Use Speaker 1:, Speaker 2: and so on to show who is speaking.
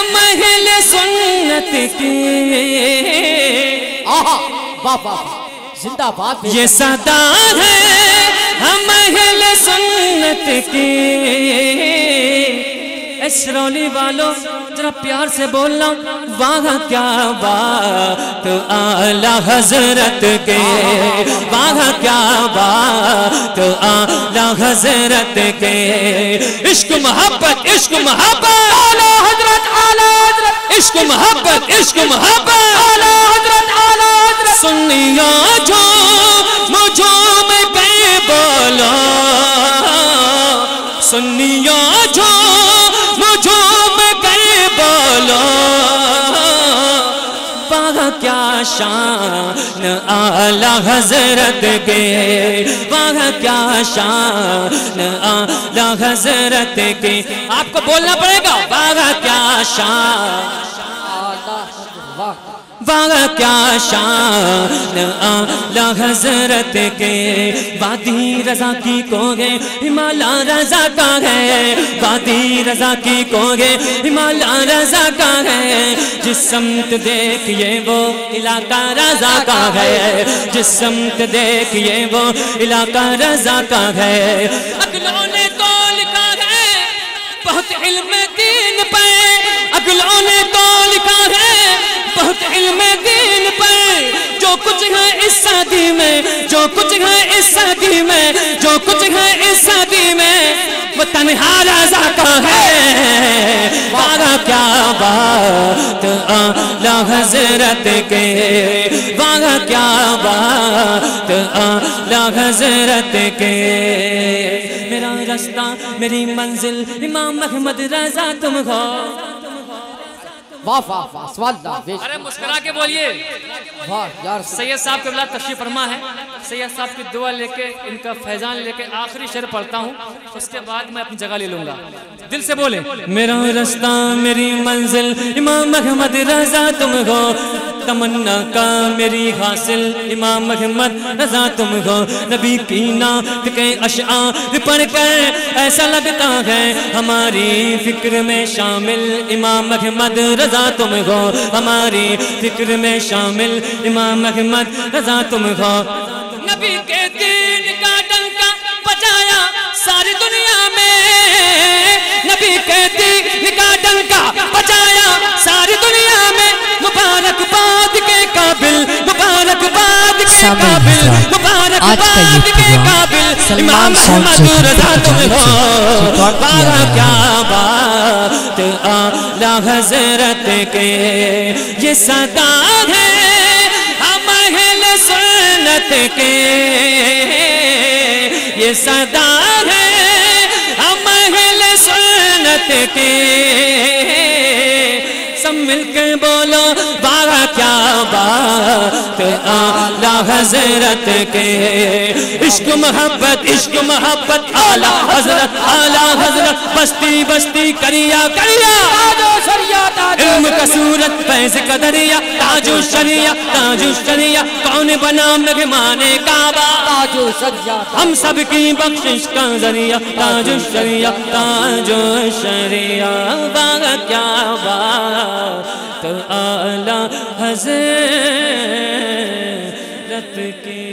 Speaker 1: हम अहले सुन्नत के।
Speaker 2: जिंदाबाद
Speaker 1: ये सदा है हम अहले सुन्नत के। इसरौली वालों जरा प्यार से बोलना वाह क्या बात आला हज़रत के। वाह क्या बात आला हज़रत के। इश्क मोहब्बत इश्क मोहब्बत। इश्क मोहब्बत इश्क मोहब्बत। आला हज़रत आला हज़रत। सुनिया शान आला हज़रत के बागा क्या शान आला हज़रत के। आपको बोलना पड़ेगा बागा क्या शान,
Speaker 2: वाह
Speaker 1: वाह क्या शान आला हज़रत के। वादी रजा की को गए हिमाला रजा का है? रजा की को गए हिमाला रजा का है। जिस समत देखिए वो इलाका रजा का है। जिस समत देखिए वो इलाका रजा का है। अगलों ने तो लिखा है, बहुत इल्म दीन पे। अगलों ने तो लिखा है, बहुत इल्म दीन पर जो कुछ है इस शादी में, जो कुछ है इस शादी में, जो कुछ है इस शादी में वो जाता है? वारा क्या बात। आला हज़रत के। वारा क्या बात। आला हज़रत के। मेरा रास्ता, मेरी मंजिल, इमाम अहमद रजा, तुम हो।
Speaker 2: वाह वाह वाह स्वाद
Speaker 3: अरे मुस्कुरा के बोलिए।
Speaker 2: वाह यार
Speaker 3: सैयद साहब के बिला तशरीफ़ फरमा है। सैयद साहब की दुआ लेके इनका फैजान लेके आखिरी शेर पढ़ता हूँ। उसके बाद मैं अपनी जगह ले लूँगा। दिल से बोले।
Speaker 1: मेरा रास्ता मेरी मंजिल इमाम अहमद रजा तुम हो। तमन्ना का मेरी हासिल। इमाम अहमद, रजा तुम हो, नबी की नात के अशार पढ़ कर ऐसा लगता है हमारी फ़िक्र में शामिल। इमाम अहमद, रजा तुम हो, हमारी फ़िक्र में शामिल। इमाम अहमद, रजा तुम हो। नबी के दीन
Speaker 4: आज का ये प्रोग्राम सलमान किया
Speaker 1: बात आला हज़रत के। ये सदा है हम सुन्नत के। ये सदा है हम सुन्नत के। सब मिलकर बोलो बाबा क्या बात आला हज़रत के? इश्क मोहब्बत इश्क मोहब्बत आला हज़रत आला हज़रत बस्ती बस्ती करिया। करिया इल्म का सूरत फैज कदरिया दरिया ताजु शरिया ताजु शरिया कौन बना मेहमाने काबा?
Speaker 2: ताजु सरिया
Speaker 1: हम सब की बख्शिश का ज़रिया ताजु शरिया ताजु शरिया बाग क्या बात? आला हज़रत की